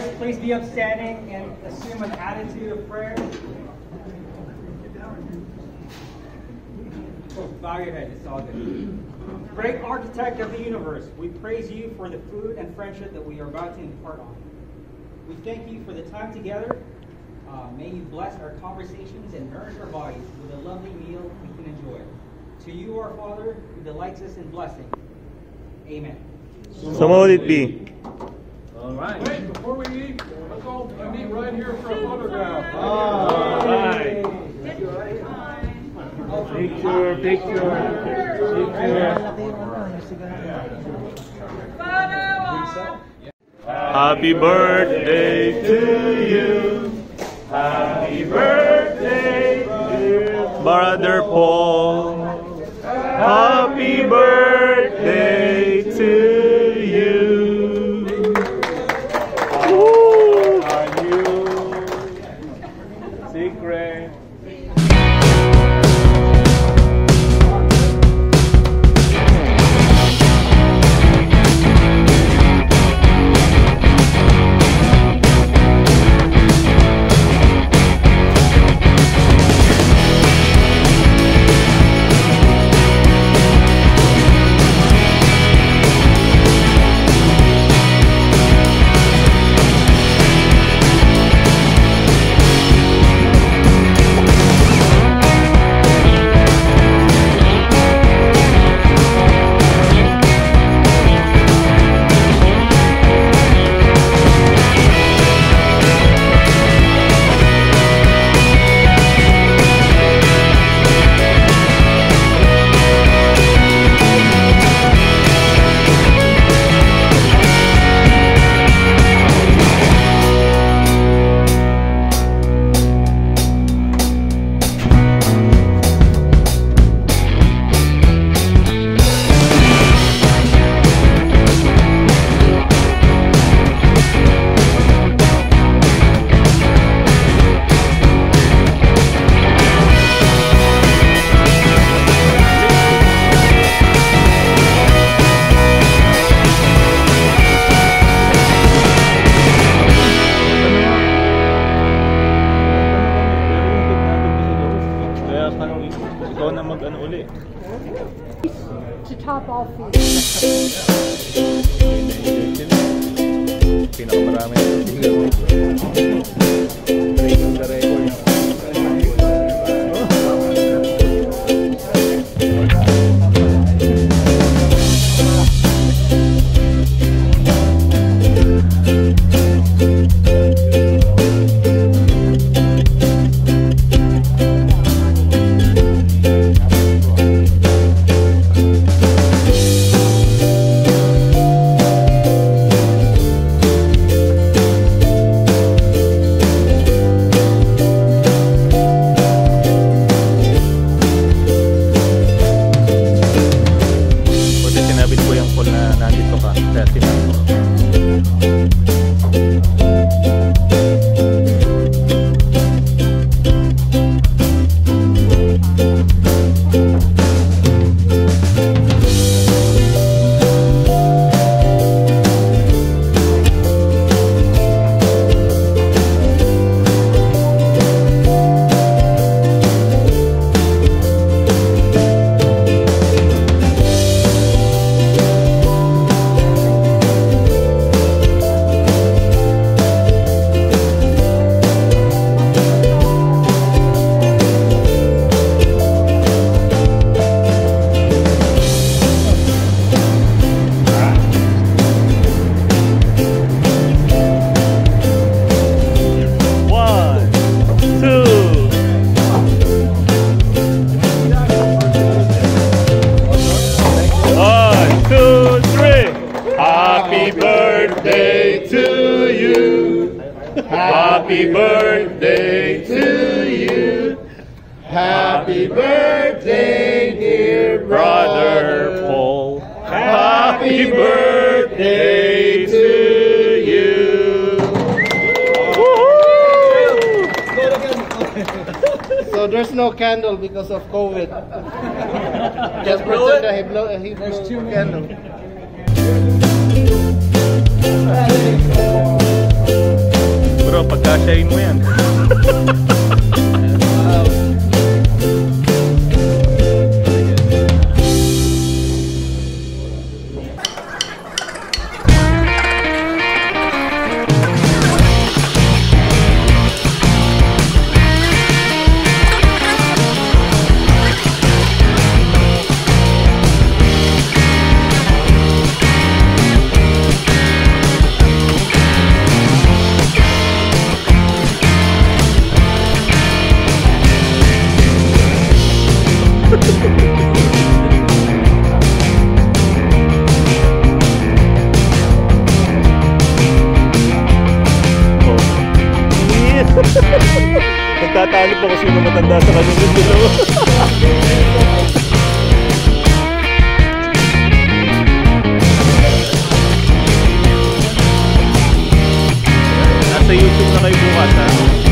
Yeah. Yeah. Ladies, brothers, please be upstanding and assume an attitude of prayer. Oh, bow your head. It's all good. Great architect of the universe, we praise you for the food and friendship that we are about to impart on. We thank you for the time together. Uh, may you bless our conversations and nourish our bodies with a lovely meal we can enjoy. To you, our Father, who delights us in blessing. Amen. So what would it be? All right. Wait, before we eat, let's all meet right here for a photograph. All right. Picture, picture, picture. Happy birthday to you. Happy birthday, dear brother Paul. Happy birthday to top. Pinakamarami Happy birthday to you. Happy birthday, dear brother Paul. Happy birthday to you. So there's no candle because of COVID. Just pretend that he blow, he blew candle. Bro, pagkasyahin mo yan. Pa kung sino matanda sa kanya ng dalawa. Nasa YouTube na kayo bukas ha.